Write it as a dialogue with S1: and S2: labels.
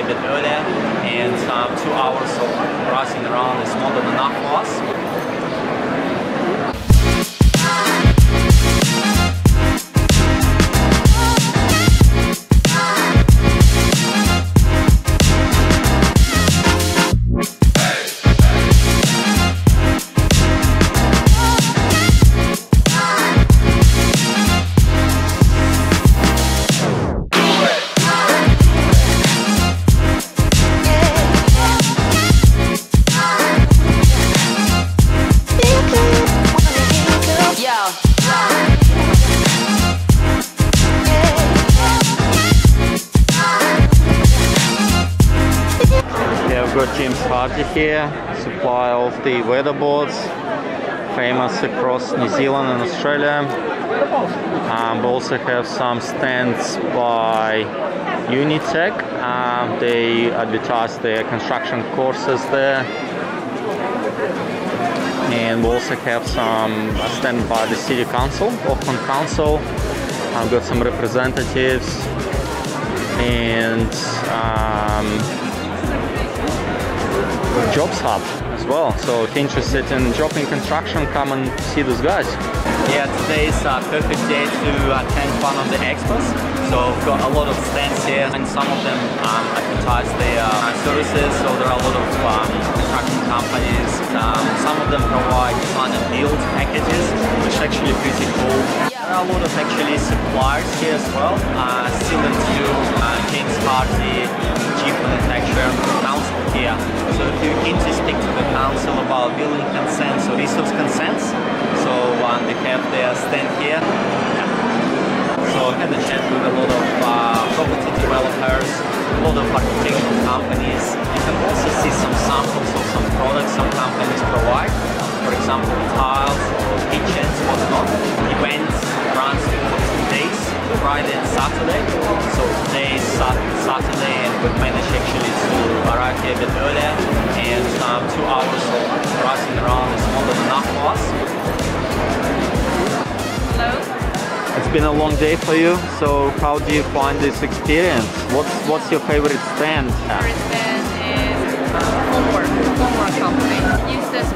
S1: a bit earlier and um, two hours of browsing around is more than enough for us. Got James Hardie here, supply of the weatherboards, famous across New Zealand and Australia. Um, we also have some stands by Unitec. Um, they advertise their construction courses there. And we also have some stand by the City Council, Auckland Council. I've got some representatives and um, Jobs Hub as well. So if you're interested in job in construction, come and see those guys. Yeah, today is a perfect day to attend one of the expos. So we've got a lot of stands here and some of them um, advertise their uh, services. So there are a lot of um, construction companies. Um, some of them provide design and build packages, which is actually pretty cool. There are a lot of actually suppliers here as well. Uh, Steel and Steel, uh, James Jeep Manufacturer, Council here. So if you're keen to the council about building consents or resource consents, so um, they have their stand here. Yeah. So I had a chat with a lot of uh, property developers, a lot of architectural companies. You can also see some samples of some products some companies provide. For example, tiles, kitchens, whatnot. Events runs for days, Friday and Saturday. So today is Saturday and we've managed market in and um, two crossing around the
S2: Hello.
S1: It's been a long day for you, so how do you find this experience? What's what's your favorite stand?
S2: Favorite stand is uh, Homework, Homework Company. Use this